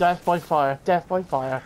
Death by fire. Death by fire.